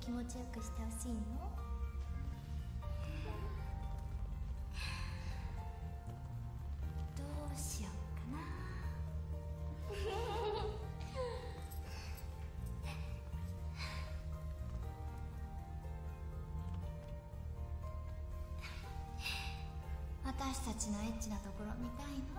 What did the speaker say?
気持ちよくしてほしいの私たちのエッチなところ見たいな。